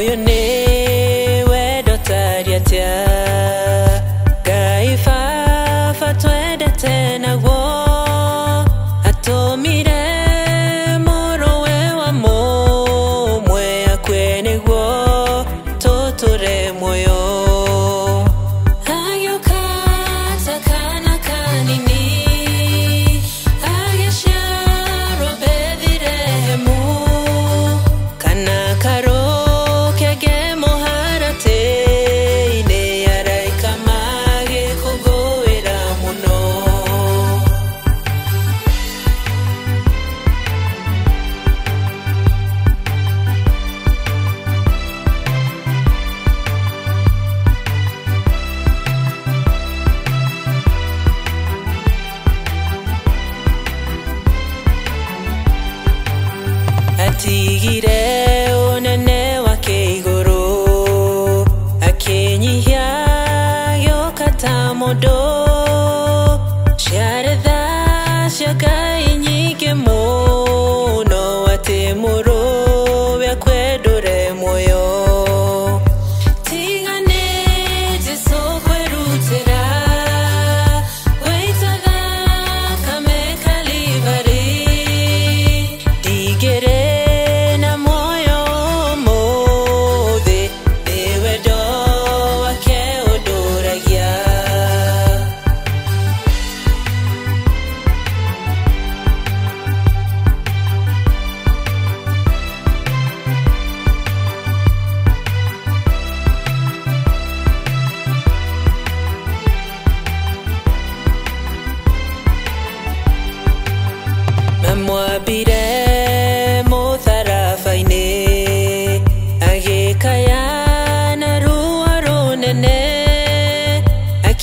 your name ndigire unene wake iguru akinyihia gioka ta mundu ciarĩ tha cioka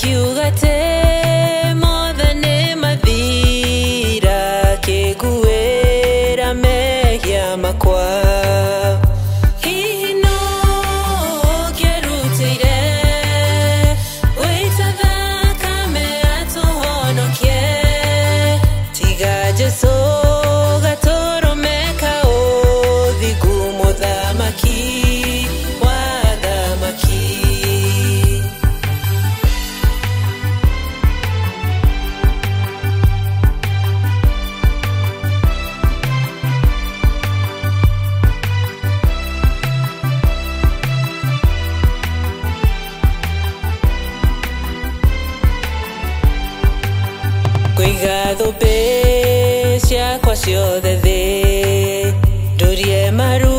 kiugate mothani mathira kĩnguĩra mehia makwa Cuigado besia quasio de de. Dorie maru